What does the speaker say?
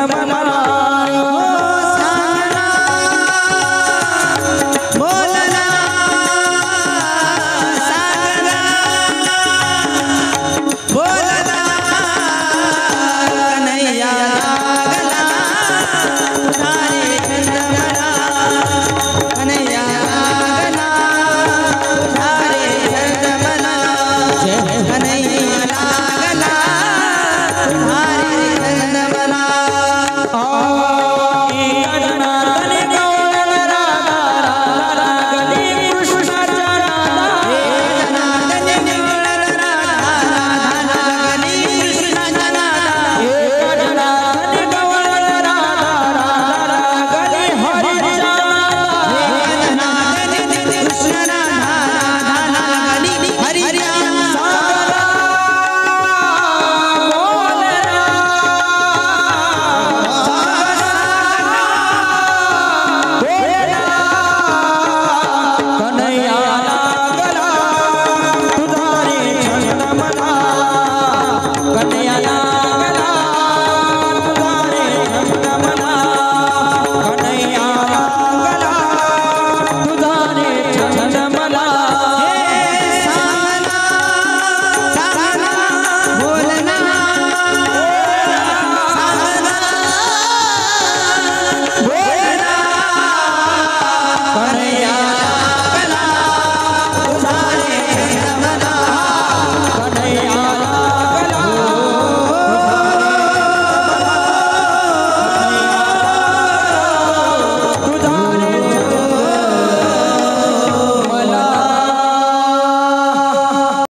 আমার